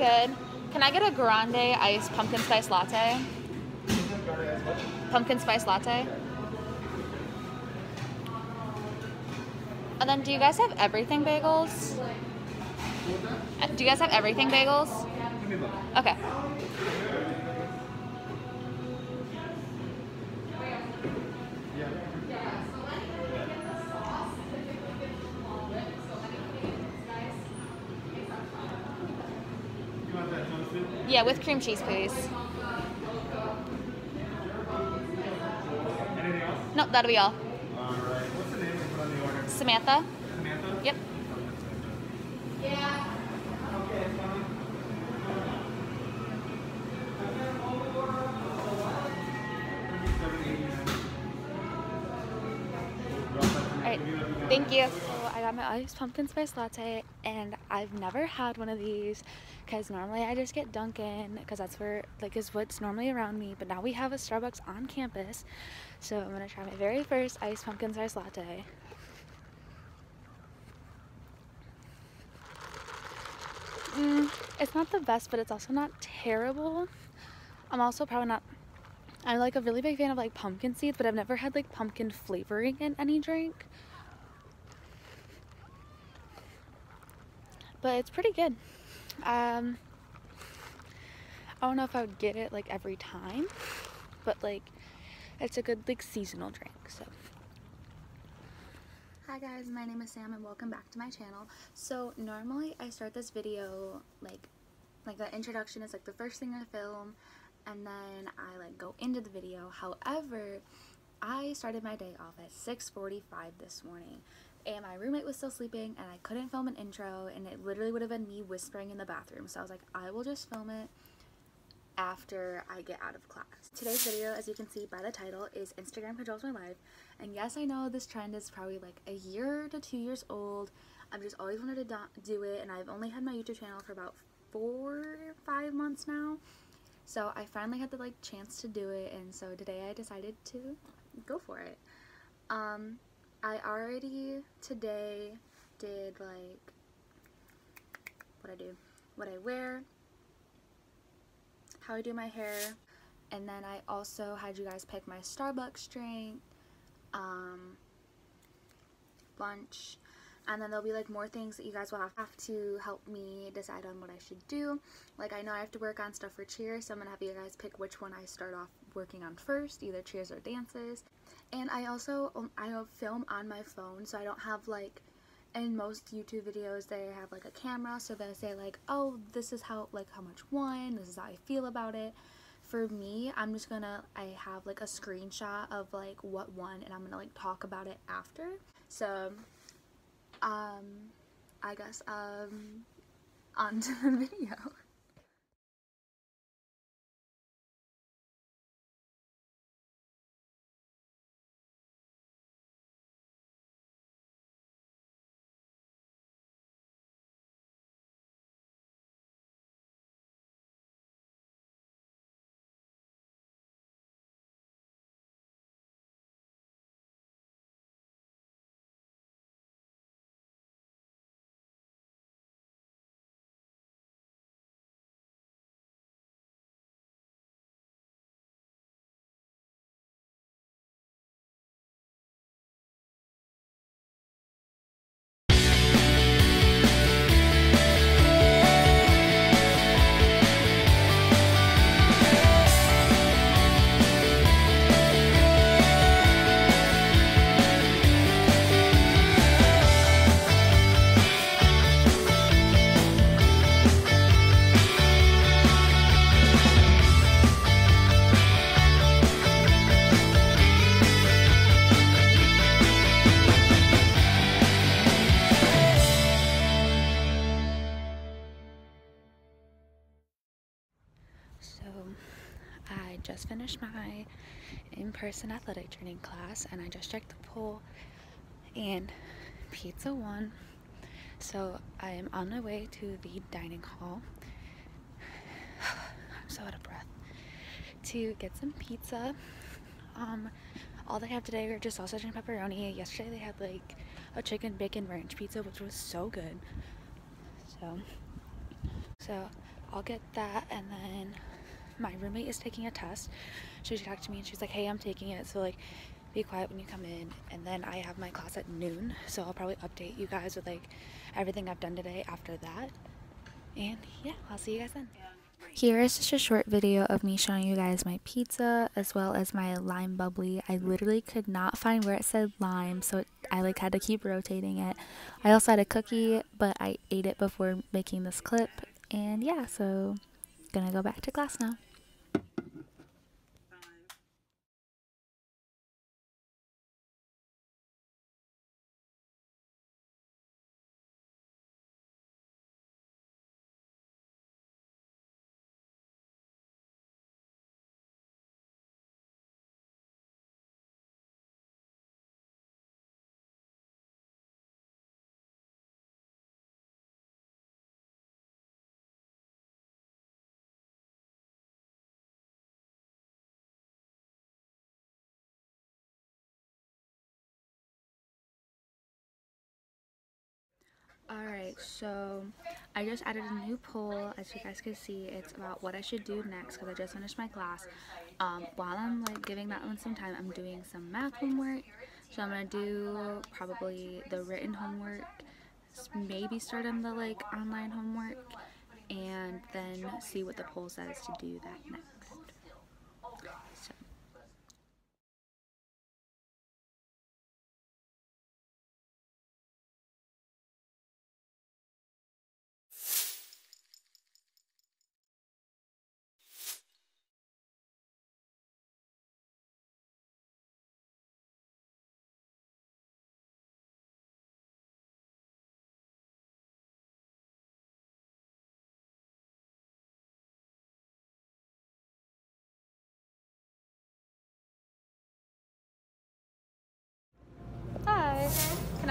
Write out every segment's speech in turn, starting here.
good. Can I get a grande iced pumpkin spice latte? Pumpkin spice latte. And then do you guys have everything bagels? Uh, Do you guys have everything bagels? Okay. Yeah, with cream cheese, please. Anything else? No, that'll be all. All right. What's Pumpkin spice latte, and I've never had one of these because normally I just get Dunkin' because that's where like is what's normally around me. But now we have a Starbucks on campus, so I'm gonna try my very first iced pumpkin spice latte. Mm, it's not the best, but it's also not terrible. I'm also probably not. I'm like a really big fan of like pumpkin seeds, but I've never had like pumpkin flavoring in any drink. But it's pretty good. Um, I don't know if I would get it like every time, but like it's a good like seasonal drink. So. Hi guys, my name is Sam and welcome back to my channel. So normally I start this video like like the introduction is like the first thing I film and then I like go into the video. However, I started my day off at 6:45 this morning and my roommate was still sleeping and I couldn't film an intro and it literally would have been me whispering in the bathroom. So I was like, I will just film it after I get out of class. Today's video, as you can see by the title, is Instagram controls my life. And yes, I know this trend is probably like a year to two years old. I've just always wanted to do- it, and I've only had my YouTube channel for about four, five months now. So I finally had the like chance to do it, and so today I decided to go for it. Um, I already today did like what I do, what I wear, how I do my hair, and then I also had you guys pick my Starbucks drink, um, lunch, and then there'll be like more things that you guys will have, to help me decide on what I should do. Like I know I have to work on stuff for cheers, so I'm gonna have you guys pick which one I start off working on first, either cheers or dances. And I also um, I film on my phone, so I don't have like in most YouTube videos they have like a camera, so they say like, oh, this is how like how much won, this is how I feel about it. For me, I'm just gonna I have like a screenshot of like what won, and I'm gonna like talk about it after. So, um, I guess um, on to the video. In person athletic training class and I just checked the poll and pizza won. So, I am on my way to the dining hall. I'm so out of breath. To get some pizza. Um, all they have today are just sausage and pepperoni. Yesterday they had like a chicken bacon ranch pizza, which was so good. So, so I'll get that and then my roommate is taking a test. So she talked to me and she's like, hey, I'm taking it. So like be quiet when you come in and then I have my class at noon so I'll probably update you guys with like everything I've done today after that and yeah I'll see you guys then. Here is just a short video of me showing you guys my pizza as well as my lime bubbly. I literally could not find where it said lime so I like had to keep rotating it. I also had a cookie but I ate it before making this clip and yeah so gonna go back to class now. Alright, so I just added a new poll, as you guys can see, it's about what I should do next because I just finished my class. Um, while I'm like giving that one some time, I'm doing some math homework. So I'm going to do probably the written homework, maybe start on the like online homework, and then see what the poll says to do that next.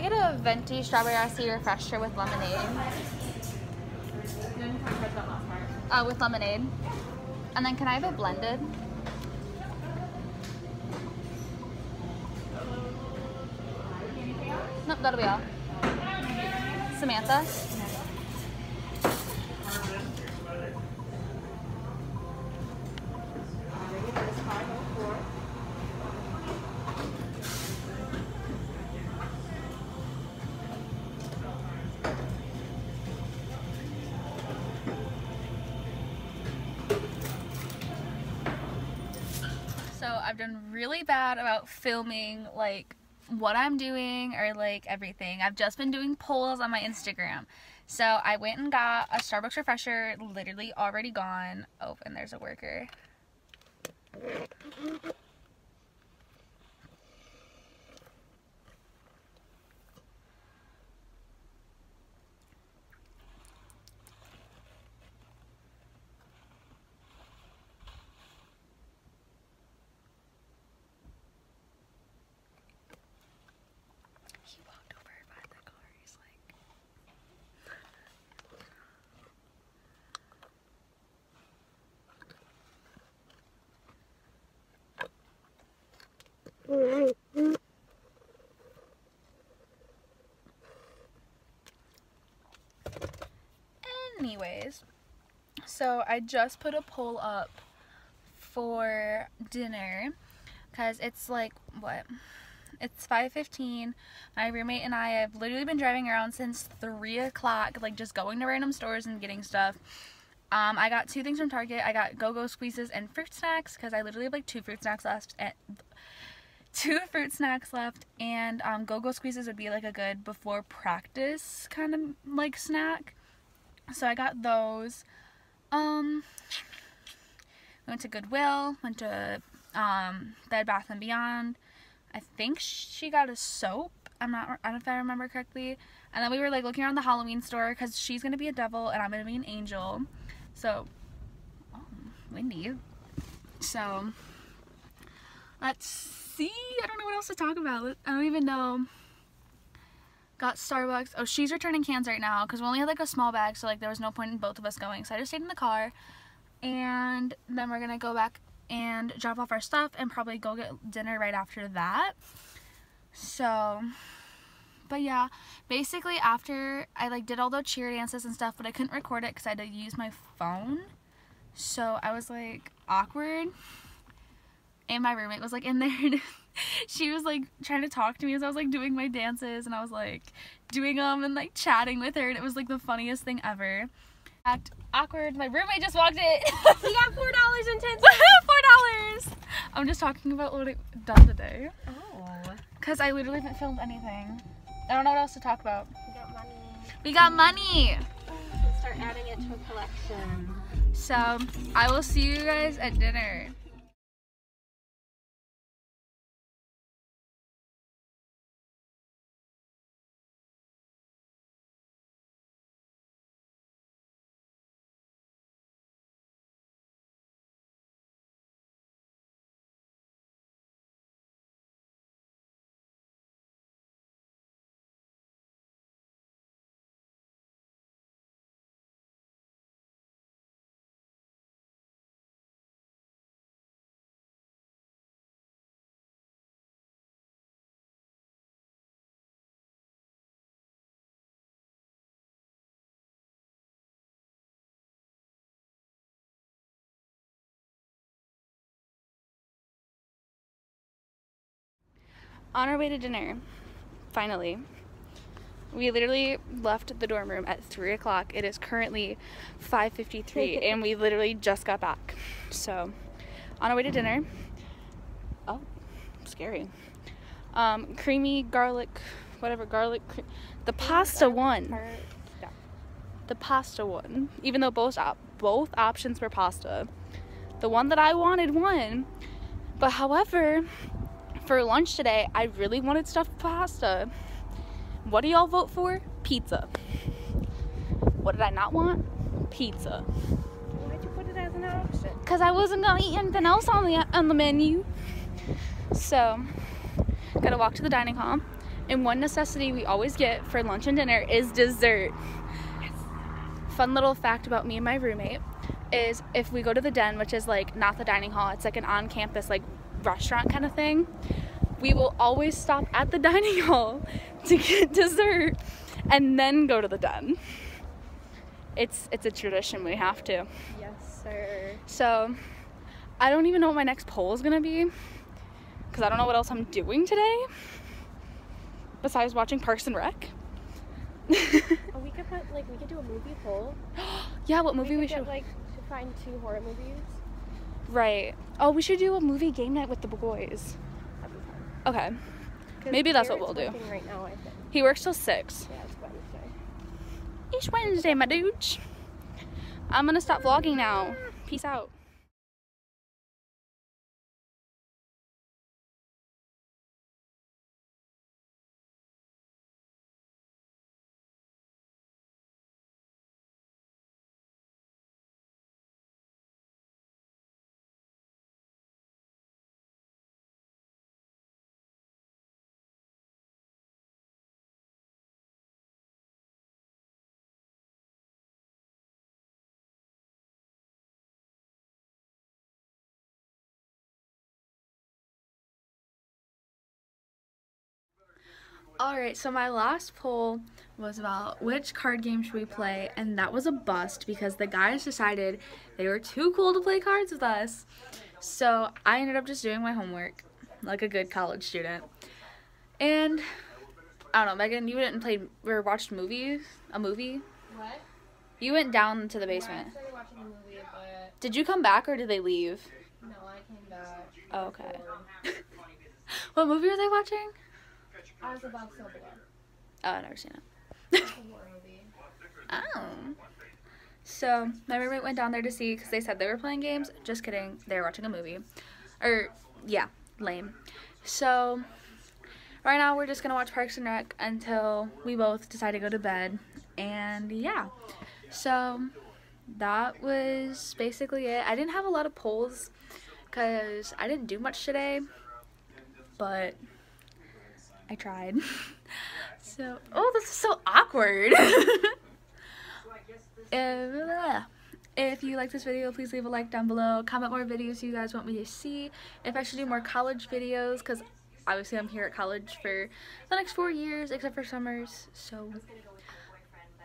I get a venti strawberry icy refresher with lemonade? Uh, with lemonade. And then can I have it blended? Nope, that'll be all. Samantha? I've done really bad about filming like what I'm doing or like everything. I've just been doing polls on my Instagram. So I went and got a Starbucks refresher, literally already gone. Oh, and there's a worker. Anyways, so I just put a poll up for dinner because it's like what it's 5.15 my roommate and i have literally been driving around since 3 o'clock like just going to random stores and getting stuff um, I got two things from Target. I got Go-Go Squeezes and fruit snacks because I literally have like two fruit snacks left. Two fruit snacks left and um, Go-Go Squeezes would be like a good before practice kind of like snack. So I got those. Um, went to Goodwill, went to um, Bed Bath & Beyond. I think she got a soap. I'm not, I don't know if I remember correctly. And then we were like looking around the Halloween store because she's to be a devil and I'm to be an angel. So, oh, windy. So, let's see. I don't know what else to talk about. I don't even know. Got Starbucks. Oh, she's returning cans right now because we only had like a small bag, so like there was no point in both of us going. So I just stayed in the car, and then we're gonna go back and drop off our stuff and probably go get dinner right after that. So but yeah, basically after I like did all the cheer dances and stuff, but I couldn't record it because I had to use my phone. So I was like awkward. And my roommate was like in there. and she was like trying to talk to me as I was like doing my dances, and I was like doing them and like chatting with her, and it was like the funniest thing ever. Act awkward. My roommate just walked in. We got four dollars and ten Four dollars. I'm just talking about what I've done today. Oh, Cause I literally haven't filmed anything. I don't know what else to talk about. we got money. We got money. Let's start adding it to a collection. So I will see you guys at dinner. On our way to dinner, finally. We literally left the dorm room at three o'clock. It is currently five fifty-three, and we literally just got back. So, on our way to dinner. Oh, scary. Um, creamy garlic, whatever garlic. The pasta one. the pasta one, even though both op- both options were pasta. The one that I wanted won. But however, for lunch today, I really wanted stuffed pasta. What do y'all vote for? Pizza. What did I not want? Pizza. Why'd you put it as an option? Cause I wasn't gonna eat anything else on the on the menu. So, gotta walk to the dining hall. And one necessity we always get for lunch and dinner is dessert. Fun little fact about me and my roommate is if we go to the den, which is like not the dining hall, it's like an on-campus like restaurant kind of thing. We will always stop at the dining hall to get dessert and then go to the den. It's it's a tradition we have to. Yes, sir. So, I don't even know what my next poll is gonna be, because I don't know what else I'm doing today. Besides watching Parks and Rec. Oh, we could put like we could do a movie poll. yeah, what movie we, could should? get, like to find two horror movies. Right. Oh, we should do a movie game night with the boys. That'd be fun. Okay. Maybe that's what we'll do. Right now. He works till six. Yeah, it's Wednesday. Each Wednesday, my dude. I'm gonna stop vlogging now. Peace out. Alright, so my last poll was about which card game should we play, and that was a bust because the guys decided they were too cool to play cards with us. So I ended up just doing my homework like a good college student. And I don't know, Megan, you didn't play or watched movies? A movie? What? You went down to the basement. I started watching a movie, but Did you come back or did they leave? no, I came back. Oh, okay. what movie were they watching? I was above so below. Oh, I've never seen it. Oh. So my roommate went down there to see because they said they were playing games. Just kidding. They were watching a movie. Or yeah, lame. So right now we're just gonna watch Parks and Rec until we both decide to go to bed. And yeah. So that was basically it. I didn't have a lot of polls because I didn't do much today. But I tried. so oh this is so awkward. Uh, if you like this video, please leave a like down below. Comment more videos you guys want me to see. If I should do more college videos, because obviously I'm here at college for the next four years, except for summers. So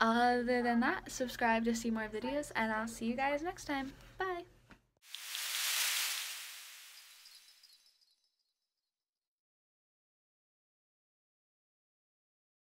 other than that, subscribe to see more videos, and I'll see you guys next time. Bye.